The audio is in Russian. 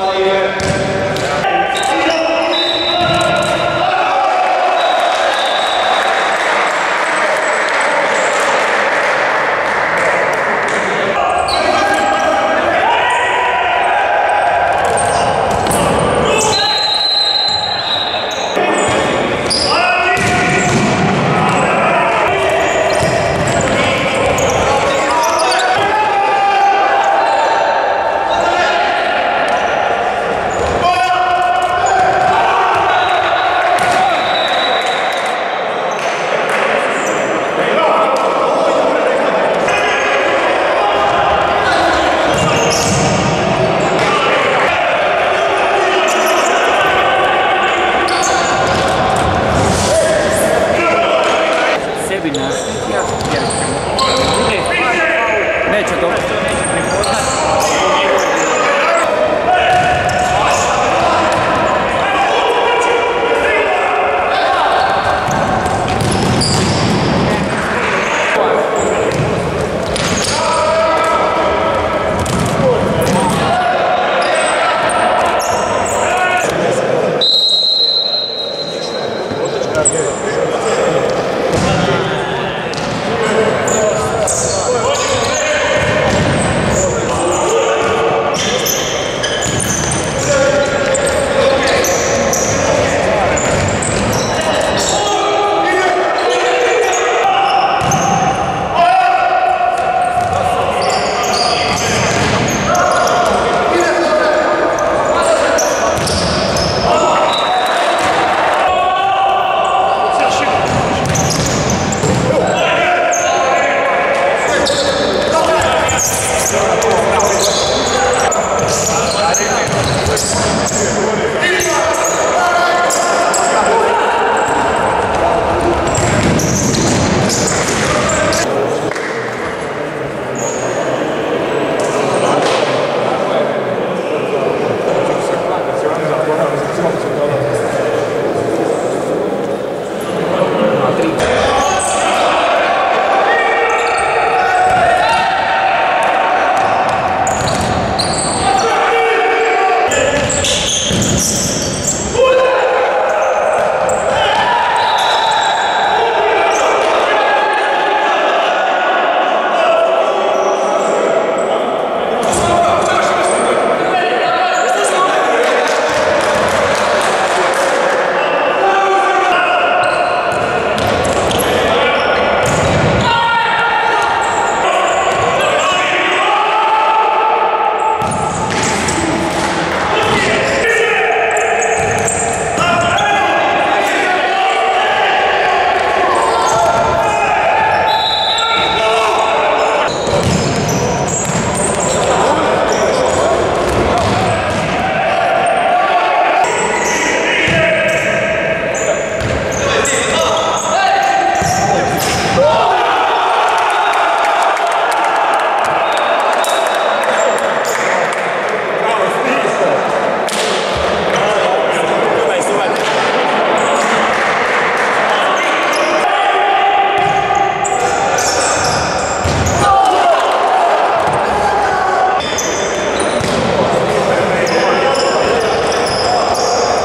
Yeah. Gracias.